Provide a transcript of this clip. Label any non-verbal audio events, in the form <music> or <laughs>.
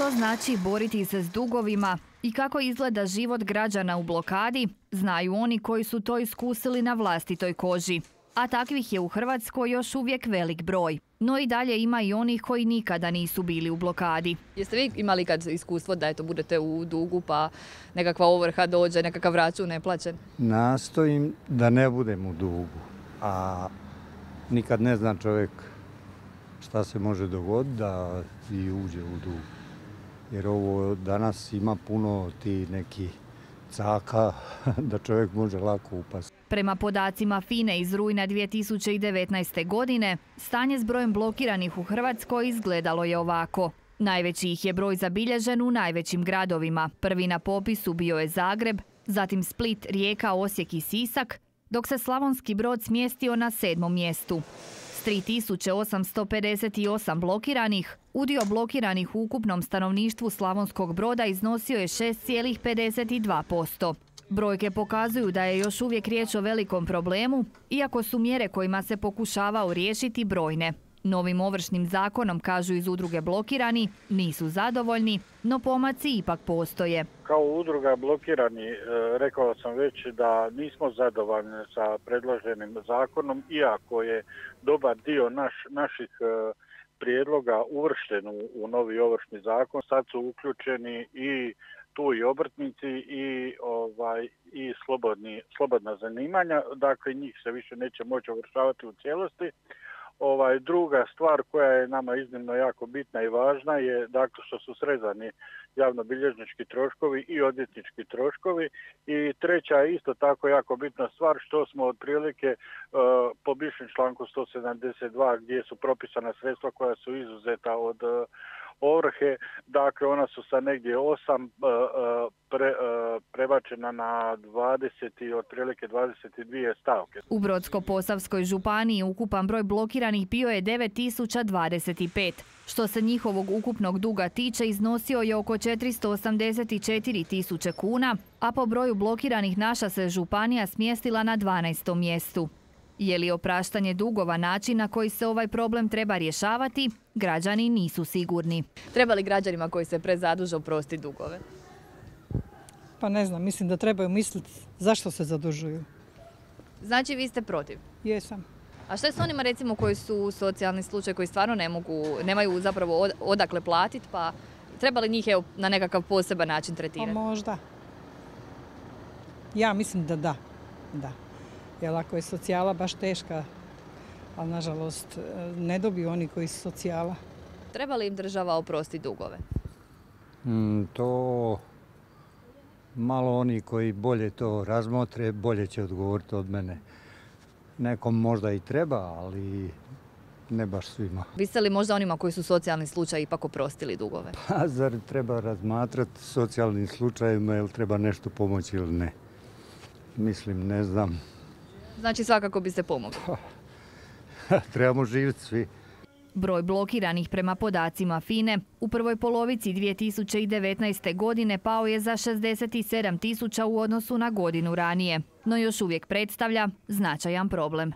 Što znači boriti se s dugovima i kako izgleda život građana u blokadi, znaju oni koji su to iskusili na vlastitoj koži. A takvih je u Hrvatskoj još uvijek velik broj. No i dalje ima i onih koji nikada nisu bili u blokadi. Jeste vi imali kad iskustvo da eto budete u dugu pa nekakva ovrha dođe, nekakav račun neplaćen? Nastojim da ne budem u dugu, a nikad ne zna čovjek šta se može dogoditi da i uđe u dug. Jer ovo danas ima puno ti neki caka <laughs> da čovjek može lako upasti. Prema podacima FINE iz rujna 2019. godine, stanje s brojem blokiranih u Hrvatskoj izgledalo je ovako. Najveći ih je broj zabilježen u najvećim gradovima. Prvi na popisu bio je Zagreb, zatim Split, Rijeka, Osijek i Sisak, dok se Slavonski brod smjestio na sedmom mjestu. S 3858 blokiranih, udio blokiranih u ukupnom stanovništvu Slavonskog broda iznosio je 6,52%. Brojke pokazuju da je još uvijek riječ o velikom problemu, iako su mjere kojima se pokušavao riješiti brojne. Novim ovršnim zakonom, kažu iz udruge blokirani, nisu zadovoljni, no pomaci ipak postoje. Kao udruga blokirani e, rekao sam već da nismo zadovoljni sa predloženim zakonom, iako je dobar dio naš, naših e, prijedloga uvršten u, novi ovršni zakon. Sad su uključeni i tu i obrtnici i ovaj i slobodni, slobodna zanimanja, dakle njih se više neće moći ovršavati u cijelosti. Ovaj, druga stvar koja je nama iznimno jako bitna i važna je dakle što su srezani javnobilježnički troškovi i odvjetnički troškovi. I treća je isto tako jako bitna stvar što smo otprilike uh, po bivšem članku 172 gdje su propisana sredstva koja su izuzeta od uh, ovrhe, dakle ona su sa negdje 8 uh, uh, pre, uh, prebačena na 20 i otprilike 22 stavke. U Brodsko-Posavskoj županiji ukupan broj blokiranih bio je 9025. Što se njihovog ukupnog duga tiče iznosio je oko 484 tisuće kuna, a po broju blokiranih naša se županija smjestila na 12. mjestu. Je li opraštanje dugova način na koji se ovaj problem treba rješavati, građani nisu sigurni. Treba li građanima koji se prezaduže oprosti dugove? Pa ne znam, mislim da trebaju misliti zašto se zadužuju. Znači vi ste protiv? Jesam. A što je s onima recimo koji su socijalni slučaj, koji stvarno ne mogu, nemaju zapravo od- odakle platiti, pa treba li njih evo, na nekakav poseban način Pa tretirati? možda. Ja mislim da da. Da. Jer ako je socijala baš teška, ali nažalost e, ne dobiju oni koji su socijala. Treba li im država oprostiti dugove? Mm, to malo oni koji bolje to razmotre, bolje će odgovoriti od mene. Nekom možda i treba, ali ne baš svima. Biste li možda onima koji su socijalni slučaj ipak oprostili dugove? A zar treba razmatrati socijalnim slučajevima ili treba nešto pomoći ili ne? Mislim, ne znam. Znači svakako bi se pomogli. <laughs> Trebamo živjeti svi. Broj blokiranih prema podacima FINE u prvoj polovici 2019. godine pao je za 67 tisuća u odnosu na godinu ranije, no još uvijek predstavlja značajan problem.